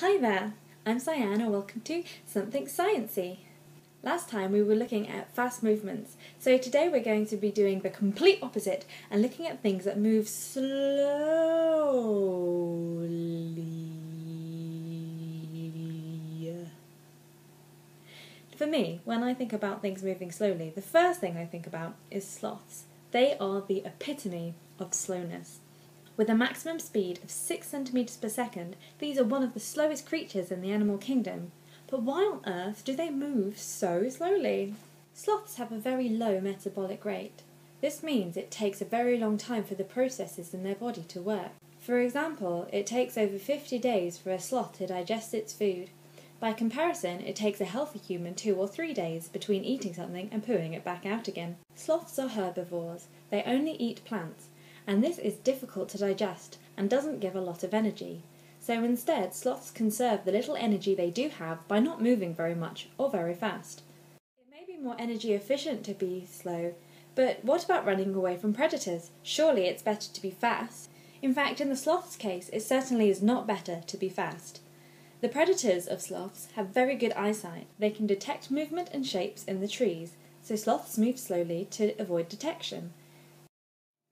Hi there, I'm Cyan and welcome to Something Cyancey. Last time we were looking at fast movements, so today we're going to be doing the complete opposite and looking at things that move slowly. For me, when I think about things moving slowly, the first thing I think about is sloths. They are the epitome of slowness. With a maximum speed of 6 centimeters per second, these are one of the slowest creatures in the animal kingdom. But why on earth do they move so slowly? Sloths have a very low metabolic rate. This means it takes a very long time for the processes in their body to work. For example, it takes over 50 days for a sloth to digest its food. By comparison, it takes a healthy human two or three days between eating something and pooing it back out again. Sloths are herbivores. They only eat plants, and this is difficult to digest and doesn't give a lot of energy. So instead, sloths conserve the little energy they do have by not moving very much or very fast. It may be more energy efficient to be slow, but what about running away from predators? Surely it's better to be fast. In fact, in the sloth's case, it certainly is not better to be fast. The predators of sloths have very good eyesight. They can detect movement and shapes in the trees, so sloths move slowly to avoid detection.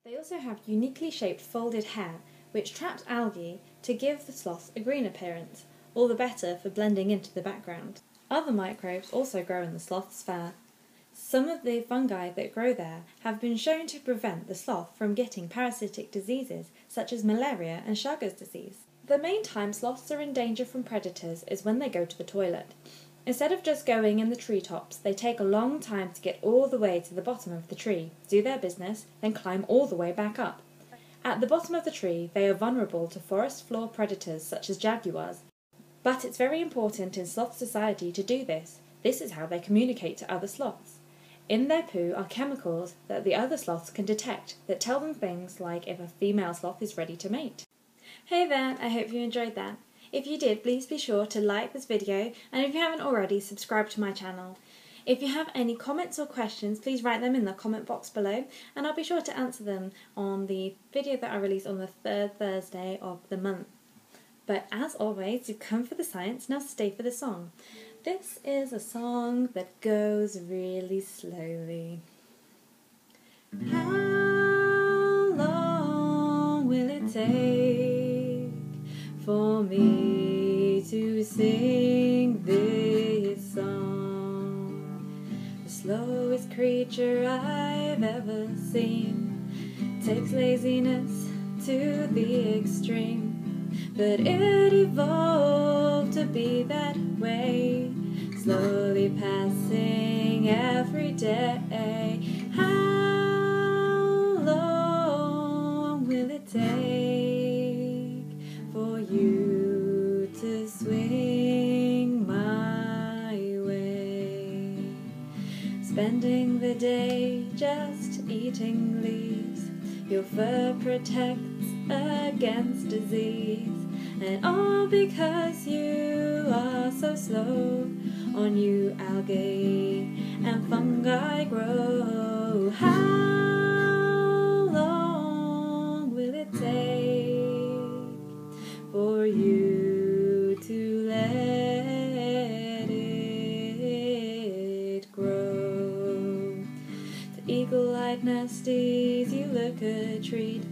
They also have uniquely shaped folded hair, which traps algae to give the sloths a green appearance, all the better for blending into the background. Other microbes also grow in the sloth's fur. Some of the fungi that grow there have been shown to prevent the sloth from getting parasitic diseases such as malaria and Chagas disease. The main time sloths are in danger from predators is when they go to the toilet. Instead of just going in the treetops, they take a long time to get all the way to the bottom of the tree, do their business, then climb all the way back up. At the bottom of the tree, they are vulnerable to forest floor predators such as jaguars. But it's very important in sloth society to do this. This is how they communicate to other sloths. In their poo are chemicals that the other sloths can detect that tell them things like if a female sloth is ready to mate. Hey there, I hope you enjoyed that. If you did, please be sure to like this video and if you haven't already, subscribe to my channel. If you have any comments or questions, please write them in the comment box below and I'll be sure to answer them on the video that I release on the third Thursday of the month. But as always, you've come for the science, now stay for the song. This is a song that goes really slowly. How long will it take for me to sing this song? The slowest creature I've ever seen takes laziness to the extreme. But it evolved to be that way, slowly passing every day. My way? Spending the day just eating leaves, your fur protects against disease. And all because you are so slow. On you algae and fungi grow. Eagle-eyed nasties, you look a treat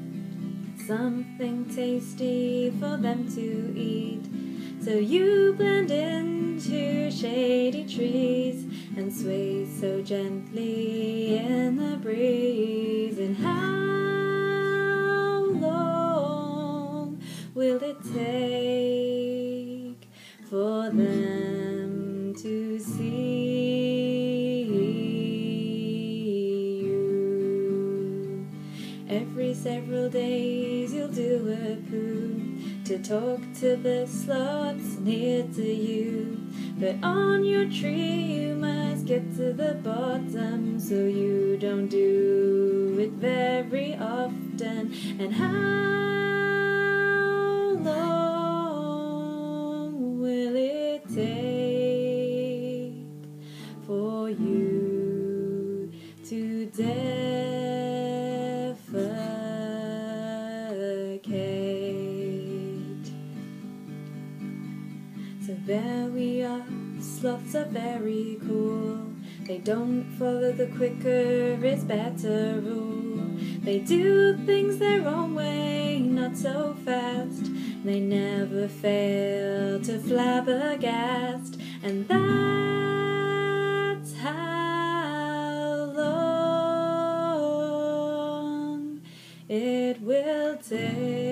something tasty for them to eat. So you blend into shady trees and sway so gently in the breeze. And how long will it take for them Every several days you'll do a poo to talk to the sloths near to you. But on your tree you must get to the bottom so you don't do it very often. And how So there we are, sloths are very cool. They don't follow the quicker is better rule. They do things their own way, not so fast. They never fail to flabbergast, and that's how long it will take